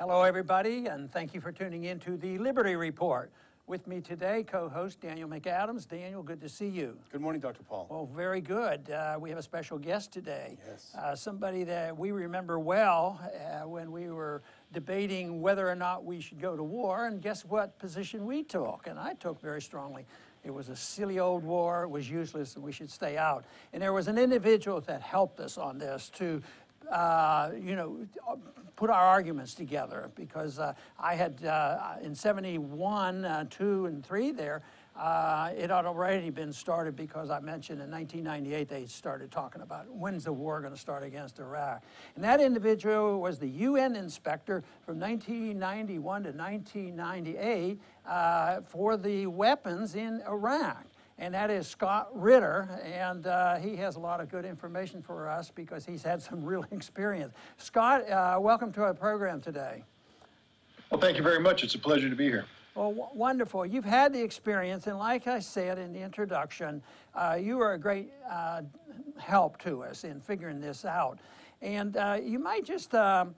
Hello, everybody, and thank you for tuning in to the Liberty Report. With me today, co-host Daniel McAdams. Daniel, good to see you. Good morning, Dr. Paul. Well, very good. Uh, we have a special guest today. Yes. Uh, somebody that we remember well uh, when we were debating whether or not we should go to war, and guess what position we took? And I took very strongly. It was a silly old war, it was useless, and we should stay out. And there was an individual that helped us on this to uh, you know, put our arguments together because uh, I had uh, in 71, uh, 2, and 3 there, uh, it had already been started because I mentioned in 1998 they started talking about when's the war going to start against Iraq. And that individual was the UN inspector from 1991 to 1998 uh, for the weapons in Iraq and that is Scott Ritter, and uh, he has a lot of good information for us because he's had some real experience. Scott, uh, welcome to our program today. Well, thank you very much. It's a pleasure to be here. Well, wonderful. You've had the experience, and like I said in the introduction, uh, you are a great uh, help to us in figuring this out. And uh, you might just um,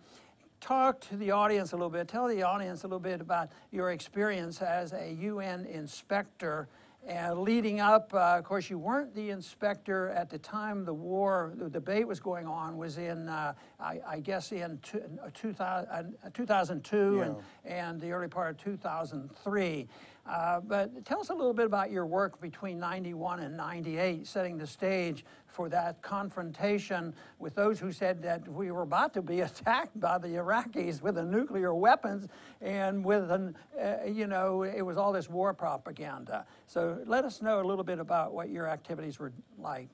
talk to the audience a little bit, tell the audience a little bit about your experience as a UN inspector and leading up, uh, of course, you weren't the inspector at the time the war, the debate was going on, was in, uh, I, I, guess, in two, uh, 2000, uh, 2002 yeah. and, and the early part of 2003. Uh, but tell us a little bit about your work between 91 and 98, setting the stage for that confrontation with those who said that we were about to be attacked by the Iraqis with the nuclear weapons and with, an, uh, you know, it was all this war propaganda. So let us know a little bit about what your activities were like.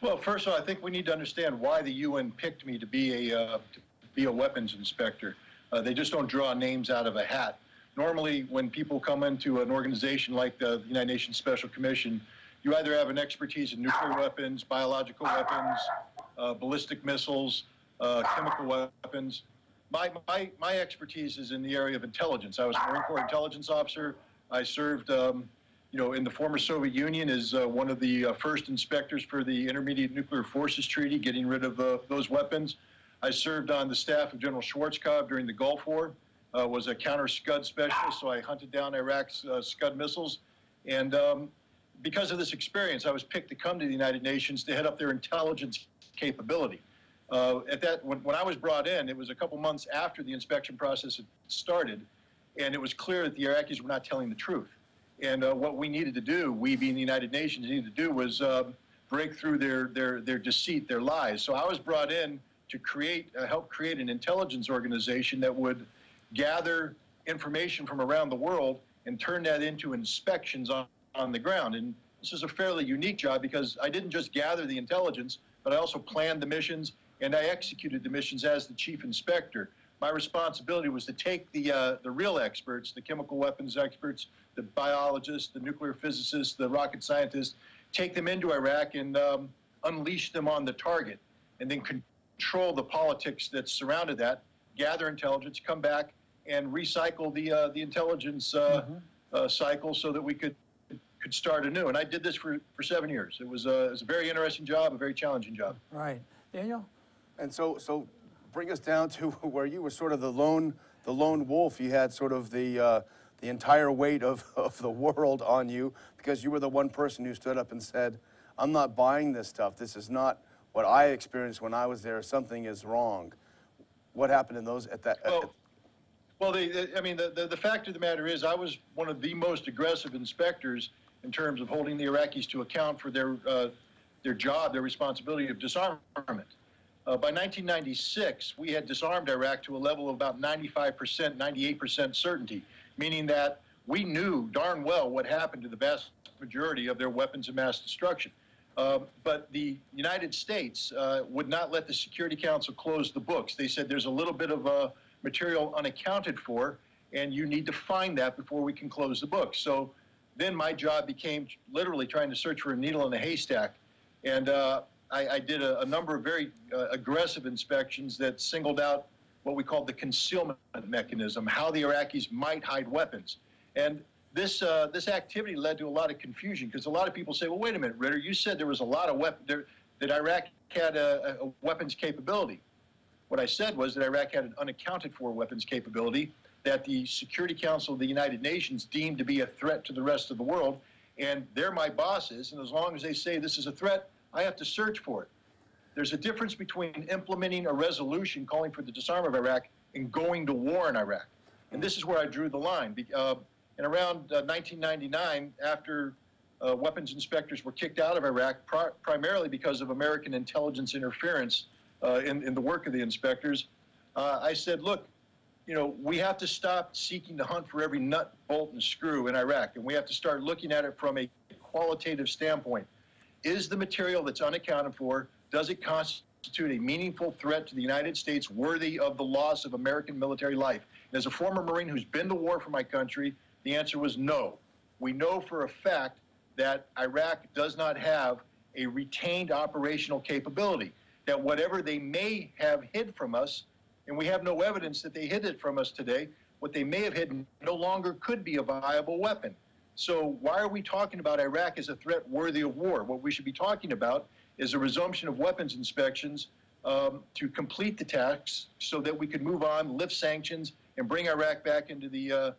Well, first of all, I think we need to understand why the UN picked me to be a, uh, to be a weapons inspector. Uh, they just don't draw names out of a hat normally when people come into an organization like the United Nations Special Commission, you either have an expertise in nuclear weapons, biological weapons, uh, ballistic missiles, uh, chemical weapons. My, my, my expertise is in the area of intelligence. I was a Marine Corps intelligence officer. I served, um, you know, in the former Soviet Union as uh, one of the uh, first inspectors for the Intermediate Nuclear Forces Treaty, getting rid of uh, those weapons. I served on the staff of General Schwarzkopf during the Gulf War uh, was a counter Scud specialist, so I hunted down Iraq's uh, Scud missiles. And um, because of this experience, I was picked to come to the United Nations to head up their intelligence capability. Uh, at that, when, when I was brought in, it was a couple months after the inspection process had started, and it was clear that the Iraqis were not telling the truth. And uh, what we needed to do, we being the United Nations, needed to do was uh, break through their, their, their deceit, their lies. So I was brought in to create, uh, help create an intelligence organization that would gather information from around the world and turn that into inspections on, on the ground. And this is a fairly unique job because I didn't just gather the intelligence, but I also planned the missions and I executed the missions as the chief inspector. My responsibility was to take the, uh, the real experts, the chemical weapons experts, the biologists, the nuclear physicists, the rocket scientists, take them into Iraq and um, unleash them on the target, and then control the politics that surrounded that, gather intelligence, come back, and recycle the uh, the intelligence uh, mm-hmm. uh, cycle so that we could could start anew. And I did this for, for seven years. It was, a, it was a very interesting job, a very challenging job. Right, Daniel. And so so bring us down to where you were sort of the lone the lone wolf. You had sort of the uh, the entire weight of, of the world on you because you were the one person who stood up and said, I'm not buying this stuff. This is not what I experienced when I was there. Something is wrong. What happened in those at that? Well, at, well, I mean, the, the, the, fact of the matter is, I was one of the most aggressive inspectors in terms of holding the Iraqis to account for their, uh, their job, their responsibility of disarmament. Uh, by 1996, we had disarmed Iraq to a level of about 95%, 98% certainty, meaning that we knew darn well what happened to the vast majority of their weapons of mass destruction. Uh, but the United States uh, would not let the Security Council close the books. They said there's a little bit of a material unaccounted for, and you need to find that before we can close the book. So then my job became literally trying to search for a needle in a haystack. And uh, I, I, did a, a, number of very uh, aggressive inspections that singled out what we called the concealment mechanism, how the Iraqis might hide weapons. And this, uh, this activity led to a lot of confusion because a lot of people say, well, wait a minute, Ritter, you said there was a lot of weapons, that Iraq had a, a weapons capability. What I said was that Iraq had an unaccounted for weapons capability that the Security Council of the United Nations deemed to be a threat to the rest of the world. And they're my bosses. And as long as they say this is a threat, I have to search for it. There's a difference between implementing a resolution calling for the disarmament of Iraq and going to war in Iraq. And this is where I drew the line. Uh, in around uh, 1999, after uh, weapons inspectors were kicked out of Iraq, pri- primarily because of American intelligence interference uh, in, in the work of the inspectors, uh, I said, look, you know, we have to stop seeking to hunt for every nut, bolt, and screw in Iraq, and we have to start looking at it from a qualitative standpoint. Is the material that's unaccounted for, does it constitute a meaningful threat to the United States worthy of the loss of American military life? And as a former Marine who's been to war for my country, the answer was no. We know for a fact that Iraq does not have a retained operational capability, that whatever they may have hid from us, and we have no evidence that they hid it from us today, what they may have hidden no longer could be a viable weapon. So why are we talking about Iraq as a threat worthy of war? What we should be talking about is a resumption of weapons inspections um, to complete the task so that we could move on, lift sanctions, and bring Iraq back into the, uh,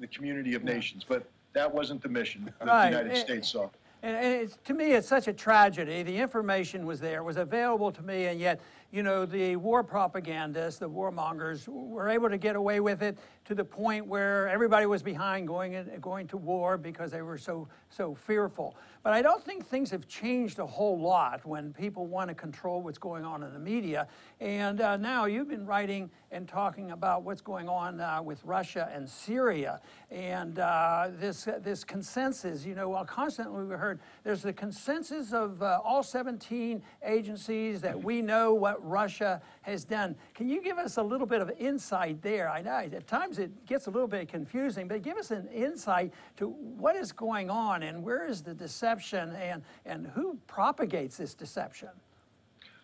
the community of nations. But that wasn't the mission that Right. the United Eh, States saw. And, to me, it's such a tragedy. The information was there, was available to me, and yet, you know, the war propagandists, the warmongers, were able to get away with it to the point where everybody was behind going in, going to war because they were so so fearful. But I don't think things have changed a whole lot when people want to control what's going on in the media. And uh, now you've been writing and talking about what's going on uh, with Russia and Syria, and uh, this this consensus. You know, well, constantly we heard there's the consensus of uh, all 17 agencies that we know what Russia has done. Can you give us a little bit of insight there? I know at times it gets a little bit confusing, but give us an insight to what is going on and where is the deception and and who propagates this deception.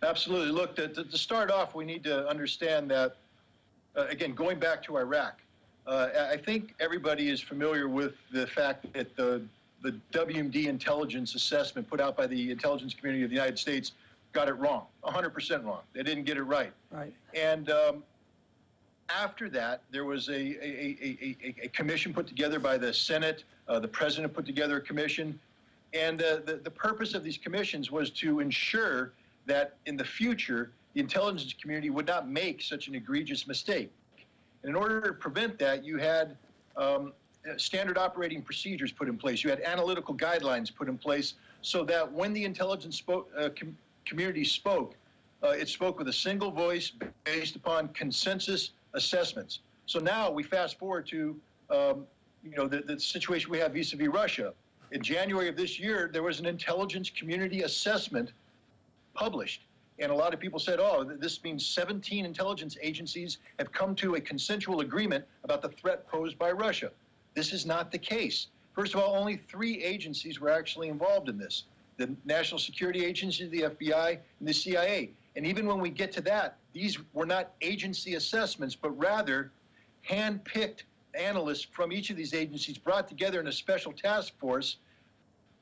Absolutely. Look, to, to, start off, we need to understand that, uh, again, going back to Iraq, uh, I I think everybody is familiar with the fact that the, the WMD intelligence assessment put out by the intelligence community of the United States got it wrong, 100% wrong. They didn't get it right. Right. And um, after that, there was a, a, a, a, a commission put together by the Senate. Uh, the president put together a commission. And uh, the, the purpose of these commissions was to ensure that in the future, the intelligence community would not make such an egregious mistake. And in order to prevent that, you had um, standard operating procedures put in place. You had analytical guidelines put in place so that when the intelligence spoke, uh, com- community spoke, uh, it spoke with a single voice based upon consensus assessments. So now we fast forward to um, you know the, the situation we have vis-a-vis Russia. In January of this year, there was an intelligence community assessment published. And a lot of people said, oh, this means 17 intelligence agencies have come to a consensual agreement about the threat posed by Russia. This is not the case. First of all, only three agencies were actually involved in this the National Security Agency, the FBI, and the CIA. And even when we get to that, these were not agency assessments, but rather hand picked analysts from each of these agencies brought together in a special task force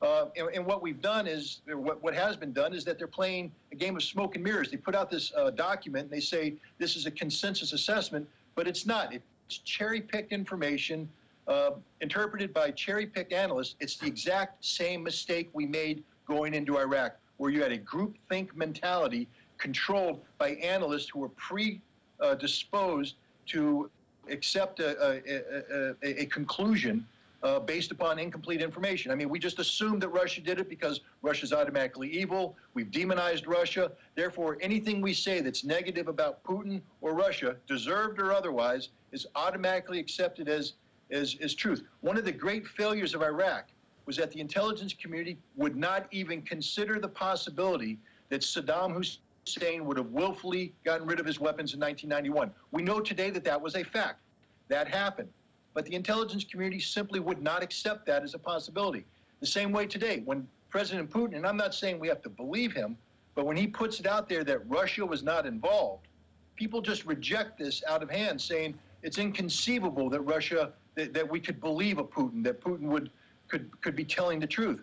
uh, and, and what we've done is, what, what has been done is that they're playing a game of smoke and mirrors. They put out this uh, document and they say this is a consensus assessment, but it's not. It's cherry picked information uh, interpreted by cherry picked analysts. It's the exact same mistake we made going into Iraq, where you had a group think mentality controlled by analysts who were predisposed to accept a, a, a, a conclusion uh, based upon incomplete information. I mean, we just assumed that Russia did it because Russia's automatically evil. We've demonized Russia. Therefore, anything we say that's negative about Putin or Russia, deserved or otherwise, is automatically accepted as, as, as truth. One of the great failures of Iraq was that the intelligence community would not even consider the possibility that Saddam Hussein would have willfully gotten rid of his weapons in 1991. We know today that that was a fact. That happened. But the intelligence community simply would not accept that as a possibility. The same way today, when President Putin, and I'm not saying we have to believe him, but when he puts it out there that Russia was not involved, people just reject this out of hand, saying it's inconceivable that Russia, that, that we could believe a Putin, that Putin would could could be telling the truth.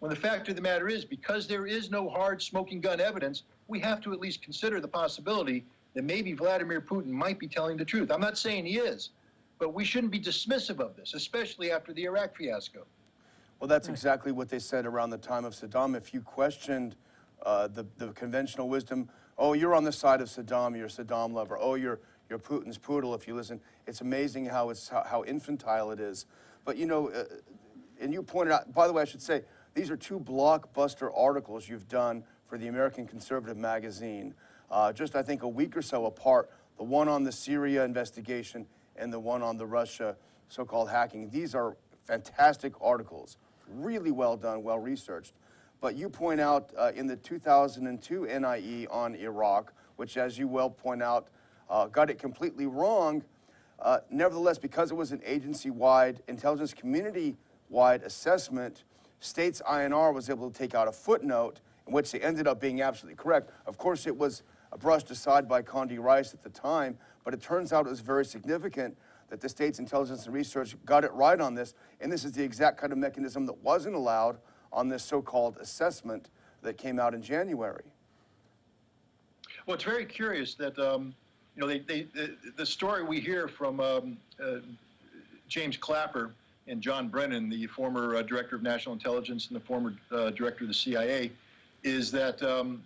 When the fact of the matter is, because there is no hard smoking gun evidence, we have to at least consider the possibility that maybe Vladimir Putin might be telling the truth. I'm not saying he is, but we shouldn't be dismissive of this, especially after the Iraq fiasco. Well, that's exactly what they said around the time of Saddam. If you questioned uh, the, the conventional wisdom, oh, you're on the side of Saddam, you're a Saddam lover. Oh, you're, you're Putin's poodle. If you listen, it's amazing how, it's, how, how infantile it is. But you know, uh, and you pointed out, by the way, I should say, these are two blockbuster articles you've done for the American Conservative magazine, uh, just I think a week or so apart. The one on the Syria investigation and the one on the Russia so-called hacking. These are fantastic articles, really well done, well researched. But you point out uh, in the 2002 NIE on Iraq, which, as you well point out, uh, got it completely wrong. Uh, nevertheless, because it was an agency-wide, intelligence community-wide assessment, states INR was able to take out a footnote in which they ended up being absolutely correct. Of course, it was brushed aside by Condi Rice at the time, but it turns out it was very significant that the state's intelligence and research got it right on this, and this is the exact kind of mechanism that wasn't allowed on this so-called assessment that came out in January. Well, it's very curious that um, you know they, they, the, the story we hear from um, uh, James Clapper and John Brennan, the former uh, director of national intelligence and the former uh, director of the CIA, is that um,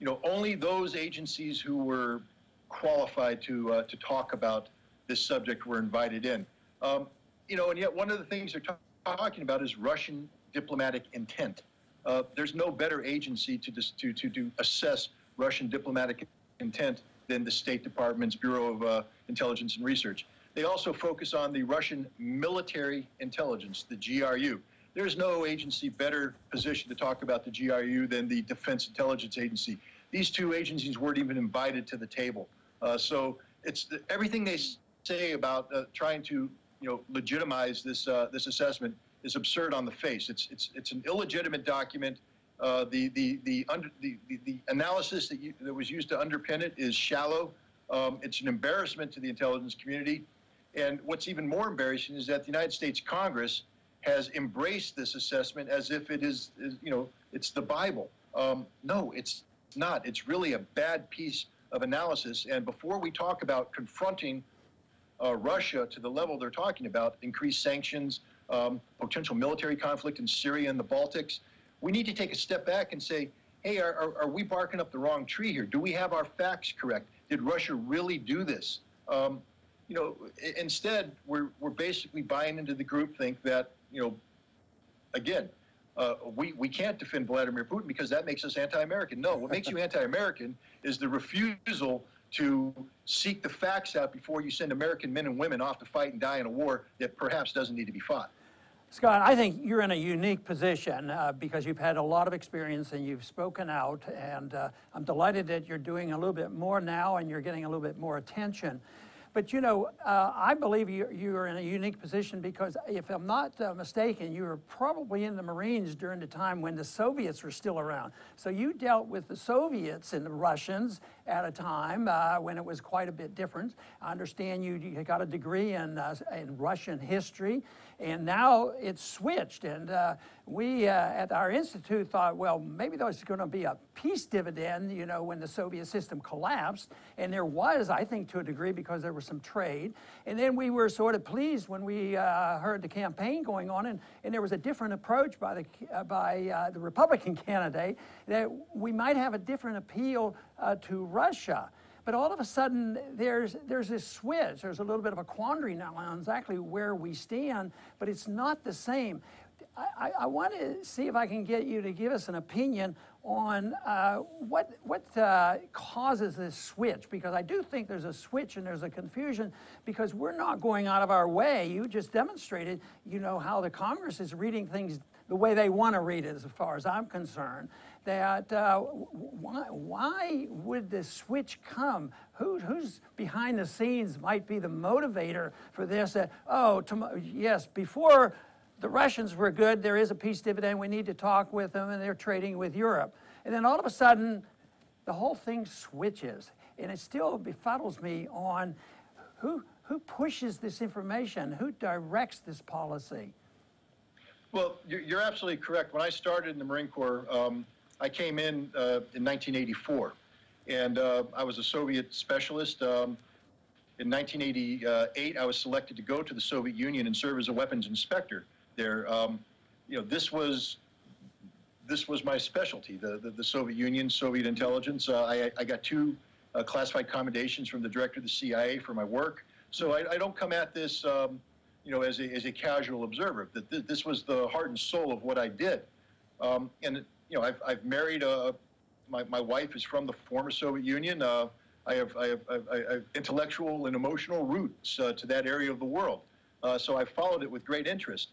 you know only those agencies who were qualified to uh, to talk about this subject were invited in. Um, you know, and yet one of the things they're ta- talking about is Russian diplomatic intent. Uh, there's no better agency to, dis- to, to, to assess Russian diplomatic intent than the State Department's Bureau of uh, Intelligence and Research. They also focus on the Russian military intelligence, the GRU. There's no agency better positioned to talk about the GRU than the Defense Intelligence Agency. These two agencies weren't even invited to the table. Uh, so it's the, everything they say about uh, trying to you know legitimize this uh, this assessment is absurd on the face. It's it's it's an illegitimate document. Uh, the, the, the, under, the, the, the analysis that, you, that was used to underpin it is shallow. Um, it's an embarrassment to the intelligence community. And what's even more embarrassing is that the United States Congress has embraced this assessment as if it is, is you know, it's the Bible. Um, no, it's not. It's really a bad piece of analysis. And before we talk about confronting uh, Russia to the level they're talking about, increased sanctions, um, potential military conflict in Syria and the Baltics, we need to take a step back and say, hey, are, are, are we barking up the wrong tree here? Do we have our facts correct? Did Russia really do this? Um, you know, instead, we're, we're basically buying into the groupthink that, you know, again, uh, we, we can't defend Vladimir Putin because that makes us anti-American. No, what makes you anti-American is the refusal to seek the facts out before you send American men and women off to fight and die in a war that perhaps doesn't need to be fought. Scott, I think you're in a unique position uh, because you've had a lot of experience and you've spoken out, and uh, I'm delighted that you're doing a little bit more now and you're getting a little bit more attention. But you know, uh, I believe you, are in a unique position because if I'm not uh, mistaken, you were probably in the Marines during the time when the Soviets were still around. So you dealt with the Soviets and the Russians at a time uh, when it was quite a bit different. I understand you, you got a degree in, uh, in Russian history, and now it's switched. And uh, we uh, at our institute thought, well, maybe there's going to be a peace dividend, you know, when the Soviet system collapsed. And there was, I think, to a degree, because there was some trade. And then we were sort of pleased when we uh, heard the campaign going on, and, and there was a different approach by the uh, by the Republican candidate that we might have a different appeal uh, to Russia. But all of a sudden, there's, there's this switch. There's a little bit of a quandary now on exactly where we stand, but it's not the same. I, I, want to see if I can get you to give us an opinion on uh, what, what uh, causes this switch, because I do think there's a switch and there's a confusion because we're not going out of our way. You just demonstrated, you know, how the Congress is reading things the way they want to read it, as far as I'm concerned. That uh, why, why would this switch come? Who, who's behind the scenes might be the motivator for this? That oh, yes, before the Russians were good. There is a peace dividend. We need to talk with them, and they're trading with Europe. And then all of a sudden, the whole thing switches, and it still befuddles me on who who pushes this information, who directs this policy. Well, you're, absolutely correct. When I started in the Marine Corps, um, I came in uh, in 1984, and uh, I was a Soviet specialist. Um, in 1988, I was selected to go to the Soviet Union and serve as a weapons inspector there. Um, you know, this was this was my specialty, the, the, the Soviet Union, Soviet intelligence. Uh, I, I got two uh, classified commendations from the director of the CIA for my work. So I, I don't come at this, um, you know, as a, as a casual observer. That th- this was the heart and soul of what I did. Um, and, you know, I've, I've married a, my, my wife is from the former Soviet Union. Uh, I have, I have, I have intellectual and emotional roots uh, to that area of the world. Uh, so I followed it with great interest.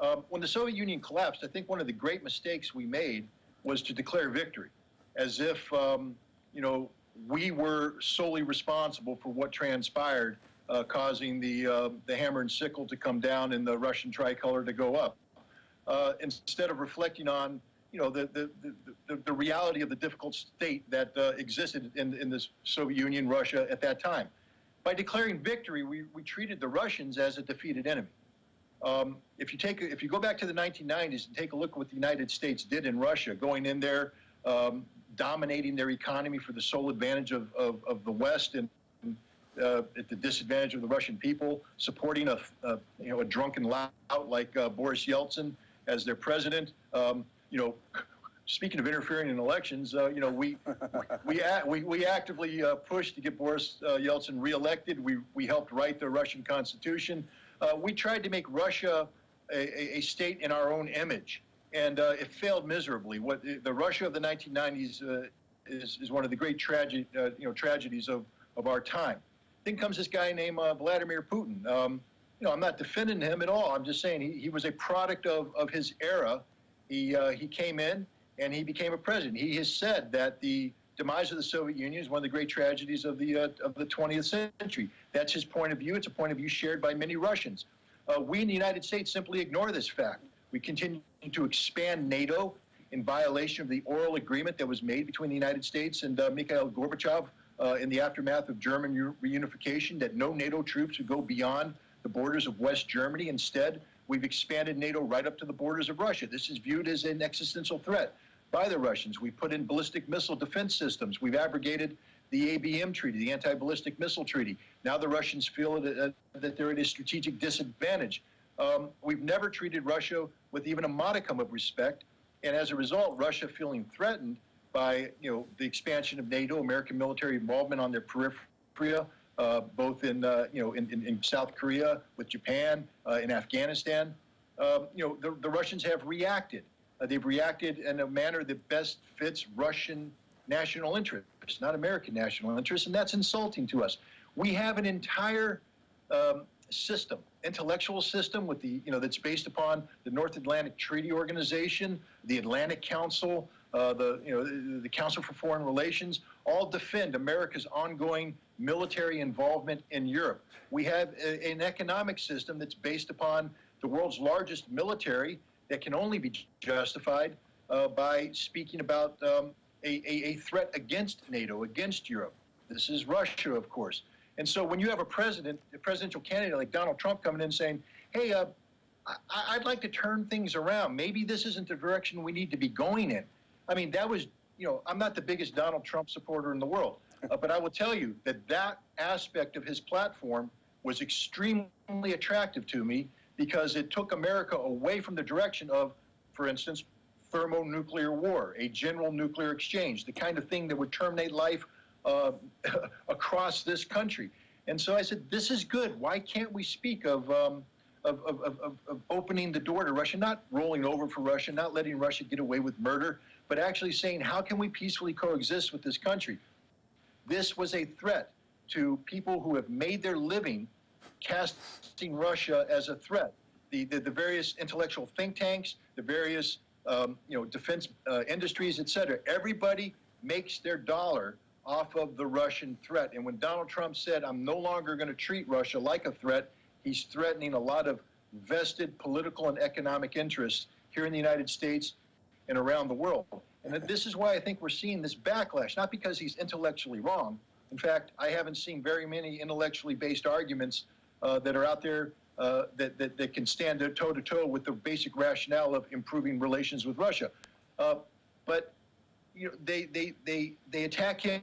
Um, when the Soviet Union collapsed, I think one of the great mistakes we made was to declare victory, as if um, you know we were solely responsible for what transpired, uh, causing the uh, the hammer and sickle to come down and the Russian tricolor to go up. Uh, instead of reflecting on you know the the, the, the, the reality of the difficult state that uh, existed in, in the Soviet Union, Russia at that time. By declaring victory, we, we treated the Russians as a defeated enemy. Um, if you take, if you go back to the 1990s and take a look at what the United States did in Russia, going in there, um, dominating their economy for the sole advantage of, of, of the West and uh, at the disadvantage of the Russian people, supporting a, a you know a drunken lout like uh, Boris Yeltsin as their president. Um, you know, speaking of interfering in elections, uh, you know we we we, we actively uh, pushed to get Boris uh, Yeltsin reelected. We we helped write the Russian constitution we tried to make Russia a, a, state in our own image, and uh, it failed miserably. What the Russia of the 1990s uh, is, is one of the great tragedy, uh, you know, tragedies of, of our time. Then comes this guy named uh, Vladimir Putin. Um, you know, I'm not defending him at all. I'm just saying he, he was a product of, of his era. He, uh, he came in and he became a president. He has said that the demise of the Soviet Union is one of the great tragedies of the uh, of the 20th century. That's his point of view. It's a point of view shared by many Russians. Uh, we in the United States simply ignore this fact. We continue to expand NATO in violation of the oral agreement that was made between the United States and uh, Mikhail Gorbachev uh, in the aftermath of German reunification that no NATO troops would go beyond the borders of West Germany. Instead, we've expanded NATO right up to the borders of Russia. This is viewed as an existential threat by the Russians. We put in ballistic missile defense systems. We've abrogated the ABM treaty, the anti ballistic missile treaty. Now the Russians feel that, uh, that they're at a strategic disadvantage. Um, we've never treated Russia with even a modicum of respect. And as a result, Russia feeling threatened by you know the expansion of NATO, American military involvement on their periphery, uh, both in uh, you know in, in, in, South Korea with Japan, uh, in Afghanistan. Um, you know the, the Russians have reacted. Uh, they've reacted in a manner that best fits Russian national interests, not American national interests, and that's insulting to us. We have an entire um, system, intellectual system, with the you know that's based upon the North Atlantic Treaty Organization, the Atlantic Council, uh, the you know the, the Council for Foreign Relations, all defend America's ongoing military involvement in Europe. We have a, an economic system that's based upon the world's largest military that can only be justified uh, by speaking about um, a, a, a, threat against NATO, against Europe. This is Russia, of course. And so when you have a president, a presidential candidate like Donald Trump coming in saying, hey, uh, I, would like to turn things around. Maybe this isn't the direction we need to be going in. I mean, that was, you know, I'm not the biggest Donald Trump supporter in the world, uh, but I will tell you that that aspect of his platform was extremely attractive to me because it took America away from the direction of, for instance, thermonuclear war, a general nuclear exchange, the kind of thing that would terminate life uh, across this country. And so I said, this is good. Why can't we speak of, um, of, of, of, of opening the door to Russia, not rolling over for Russia, not letting Russia get away with murder, but actually saying, how can we peacefully coexist with this country? This was a threat to people who have made their living casting Russia as a threat. The, the, the various intellectual think tanks, the various um, you know, defense uh, industries, et cetera, everybody makes their dollar off of the Russian threat. And when Donald Trump said, I'm no longer going to treat Russia like a threat, he's threatening a lot of vested political and economic interests here in the United States and around the world. And this is why I think we're seeing this backlash, not because he's intellectually wrong. In fact, I haven't seen very many intellectually based arguments uh, that are out there uh, that, that, that can stand toe to toe with the basic rationale of improving relations with Russia. Uh, but you know, they, they, they, they attack him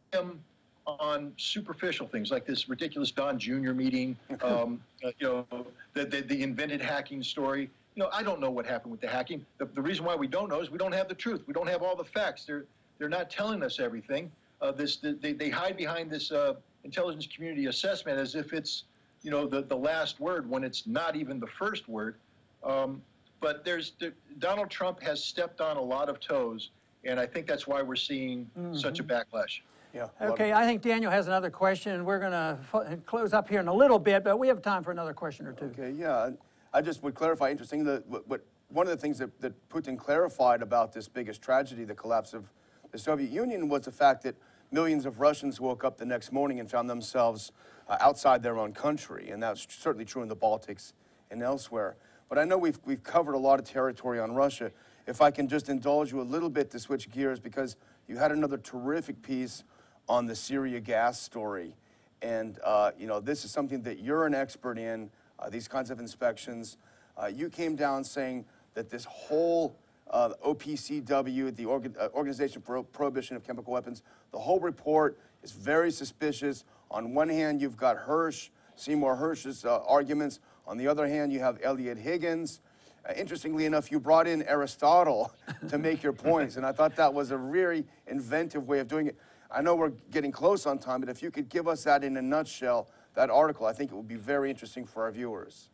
on superficial things like this ridiculous Don Jr. meeting, um, uh, you know, the, the, the invented hacking story. You know, I don't know what happened with the hacking. The, the reason why we don't know is we don't have the truth. We don't have all the facts. They're, they're not telling us everything. Uh, this, they, they hide behind this uh, intelligence community assessment as if it's, you know, the, the last word when it's not even the first word. Um, but there's the, Donald Trump has stepped on a lot of toes, and I think that's why we're seeing such a backlash. Yeah. Okay, I think Daniel has another question, and we're going to close up here in a little bit, but we have time for another question or two. Okay, yeah, I just would clarify, interesting, that, what, what- one of the things that, that Putin clarified about this biggest tragedy, the collapse of the Soviet Union, was the fact that millions of Russians woke up the next morning and found themselves uh, outside their own country, and that's certainly true in the Baltics and elsewhere. But I know we've, we've covered a lot of territory on Russia. If I can just indulge you a little bit to switch gears, because you had another terrific piece on the Syria gas story. And, uh, you know, this is something that you're an expert in, uh, these kinds of inspections. Uh, you came down saying that this whole uh, OPCW, the Orga- uh, Organization for Prohibition of Chemical Weapons, the whole report is very suspicious. On one hand, you've got Hersh, Seymour Hersh's uh, arguments. On the other hand, you have Eliot Higgins. Uh, interestingly enough, you brought in Aristotle to make your points, and I thought that was a very inventive way of doing it. I know we're getting close on time, but if you could give us that in a nutshell, that article, I think it would be very interesting for our viewers.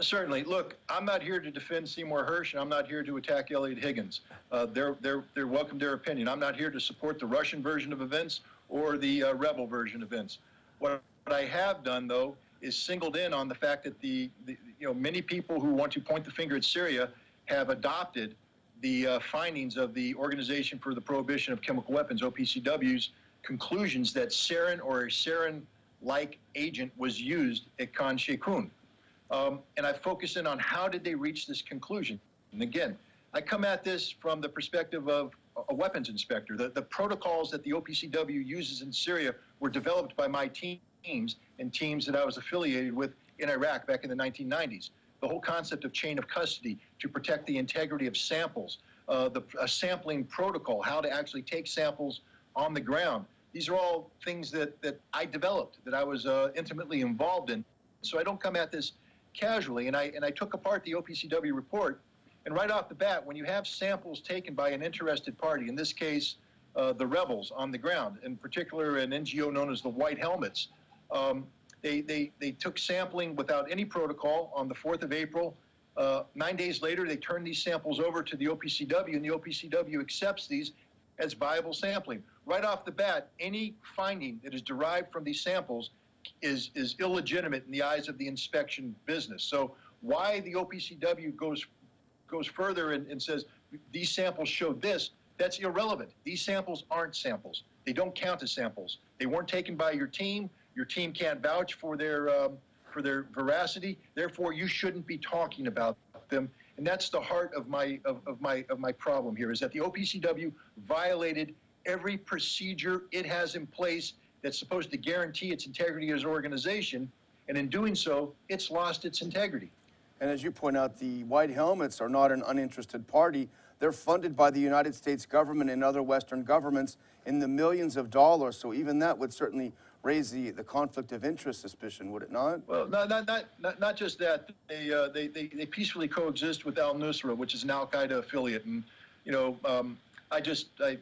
Certainly. Look, I'm not here to defend Seymour Hersh, and I'm not here to attack Eliot Higgins. Uh, they're, they're, they're welcome their opinion. I'm not here to support the Russian version of events or the uh, rebel version of events. What, what I have done, though, is singled in on the fact that the, the you know many people who want to point the finger at Syria have adopted the uh, findings of the Organization for the Prohibition of Chemical Weapons (OPCW's) conclusions that sarin or a sarin-like agent was used at Khan Sheikhoun. Um, and I focus in on how did they reach this conclusion. And again, I come at this from the perspective of a- weapons inspector. The, the protocols that the OPCW uses in Syria were developed by my teams and teams that I was affiliated with in Iraq back in the 1990s. The whole concept of chain of custody to protect the integrity of samples, uh, the sampling protocol, how to actually take samples on the ground. These are all things that, that I developed, that I was uh, intimately involved in. So I don't come at this casually. And I, and I took apart the OPCW report. And right off the bat, when you have samples taken by an interested party, in this case, uh, the rebels on the ground, in particular an NGO known as the White Helmets, um, they, they, they took sampling without any protocol on the 4th of April. Uh, nine days later, they turned these samples over to the OPCW, and the OPCW accepts these as viable sampling. Right off the bat, any finding that is derived from these samples is, is illegitimate in the eyes of the inspection business. So why the OPCW goes, goes further and, and says these samples show this, that's irrelevant. These samples aren't samples. They don't count as samples. They weren't taken by your team. Your team can't vouch for their, um, for their veracity. Therefore, you shouldn't be talking about them. And that's the heart of my, of, of my, of my problem here is that the OPCW violated every procedure it has in place that's supposed to guarantee its integrity as an organization. And in doing so, it's lost its integrity. And as you point out, the White Helmets are not an uninterested party. They're funded by the United States government and other Western governments in the millions of dollars. So even that would certainly raise the, the conflict of interest suspicion, would it not? Well, not, not, not, not, just that. They, uh, they, they, they peacefully coexist with Al Nusra, which is an Al Qaeda affiliate. And, you know, um, I just, I,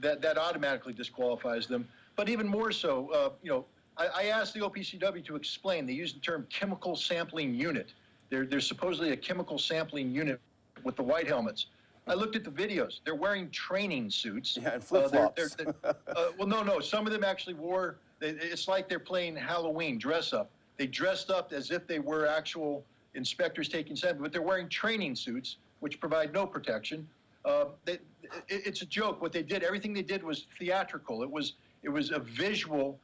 that, that automatically disqualifies them. But even more so, uh, you know, I, I asked the OPCW to explain. They use the term chemical sampling unit. There, there's supposedly a chemical sampling unit with the white helmets. I looked at the videos. They're wearing training suits. Yeah, and Uh, they're- flip-flops. they're- they're- uh, well, no, no. Some of them actually wore. they- It's like they're playing Halloween dress up. They dressed up as if they were actual inspectors taking samples, but they're wearing training suits, which provide no protection. Uh, they, it, it's a joke. What they did, everything they did was theatrical. It was it was a visual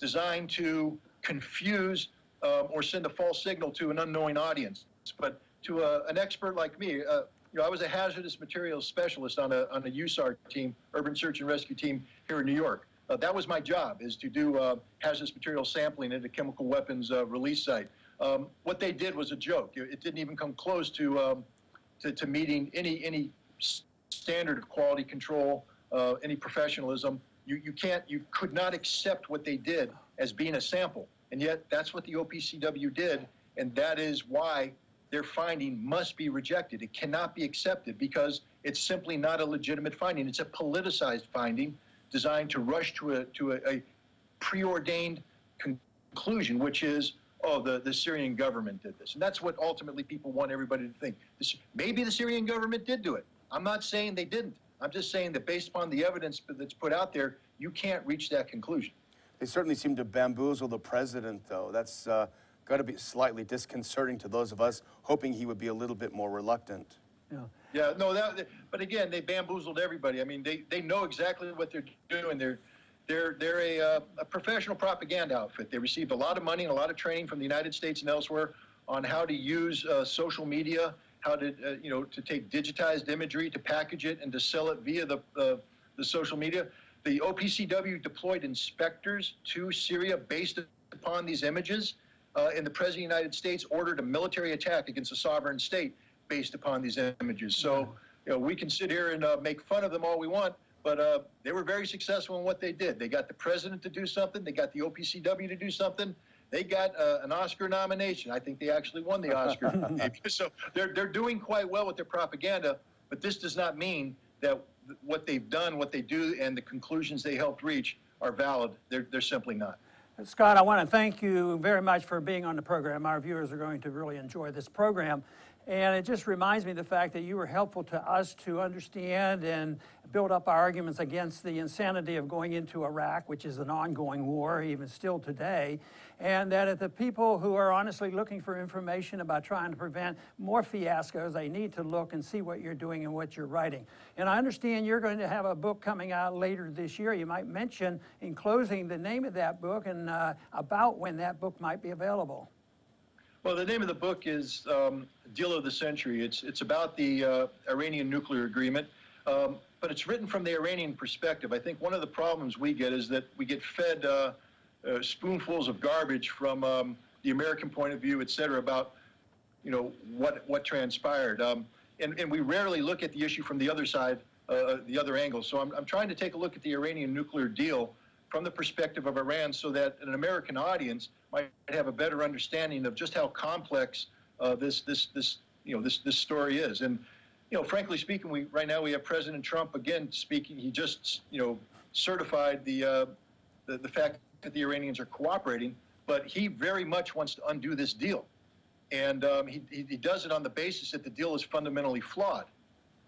designed to confuse um, or send a false signal to an unknowing audience. But to a, an expert like me, uh, you know, I was a hazardous materials specialist on a, on a USAR team, urban search and rescue team here in New York. Uh, that was my job, is to do uh, hazardous material sampling at a chemical weapons uh, release site. Um, what they did was a joke. It, it didn't even come close to, um, to, to meeting any, any standard of quality control uh, any professionalism. You, you can't, you could not accept what they did as being a sample. And yet, that's what the OPCW did, and that is why their finding must be rejected. It cannot be accepted because it's simply not a legitimate finding. It's a politicized finding designed to rush to a, to a, a preordained conclusion, which is, oh, the, the Syrian government did this. And that's what ultimately people want everybody to think. This, maybe the Syrian government did do it. I'm not saying they didn't. I'm just saying that based upon the evidence that's put out there, you can't reach that conclusion. They certainly seem to bamboozle the president, though. That's uh, got to be slightly disconcerting to those of us hoping he would be a little bit more reluctant. Yeah. Yeah, no, that, but again, they bamboozled everybody. I mean, they, they know exactly what they're doing. They're, they're, they're a, uh, a professional propaganda outfit. They received a lot of money and a lot of training from the United States and elsewhere on how to use uh, social media, how to, uh, you know, to take digitized imagery, to package it and to sell it via the, uh, the social media. The OPCW deployed inspectors to Syria based upon these images, uh, and the President of the United States ordered a military attack against a sovereign state based upon these images. So, you know, we can sit here and uh, make fun of them all we want, but uh, they were very successful in what they did. They got the president to do something. They got the OPCW to do something. They got uh, an Oscar nomination. I think they actually won the Oscar. so they're they're doing quite well with their propaganda. But this does not mean that what they've done, what they do, and the conclusions they helped reach are valid. They're they're simply not. Scott, I want to thank you very much for being on the program. Our viewers are going to really enjoy this program. And it just reminds me of the fact that you were helpful to us to understand and build up our arguments against the insanity of going into Iraq, which is an ongoing war, even still today. And that if the people who are honestly looking for information about trying to prevent more fiascos, they need to look and see what you're doing and what you're writing. And I understand you're going to have a book coming out later this year. You might mention in closing the name of that book and uh, about when that book might be available. Well, the name of the book is um, Deal of the Century. It's, it's about the uh, Iranian nuclear agreement, um, but it's written from the Iranian perspective. I think one of the problems we get is that we get fed uh, uh, spoonfuls of garbage from um, the American point of view, et cetera, about you know what what transpired, um, and and we rarely look at the issue from the other side, uh, the other angle. So I'm I'm trying to take a look at the Iranian nuclear deal from the perspective of Iran, so that an American audience might have a better understanding of just how complex uh, this this this you know this this story is. And you know, frankly speaking, we right now we have President Trump again speaking. He just you know certified the uh, the, the fact that the Iranians are cooperating, but he very much wants to undo this deal, and um, he, he does it on the basis that the deal is fundamentally flawed.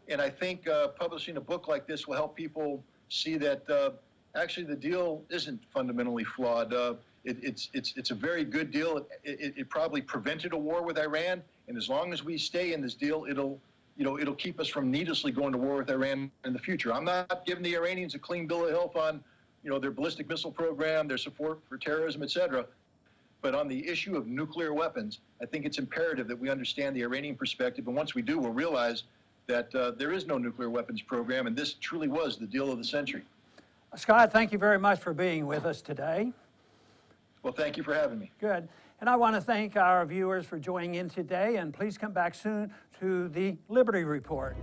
And I think uh, publishing a book like this will help people see that uh, actually the deal isn't fundamentally flawed. Uh, it, it's, it's, it's a very good deal. It, it, it, probably prevented a war with Iran, and as long as we stay in this deal, it'll, you know, it'll keep us from needlessly going to war with Iran in the future. I'm not giving the Iranians a clean bill of health on, you know, their ballistic missile program, their support for terrorism, etc. But on the issue of nuclear weapons, I think it's imperative that we understand the Iranian perspective. And once we do, we'll realize that uh, there is no nuclear weapons program, and this truly was the deal of the century. Scott, thank you very much for being with us today. Well, thank you for having me. Good. And I want to thank our viewers for joining in today, and please come back soon to the Liberty Report.